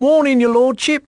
Warning, your lordship,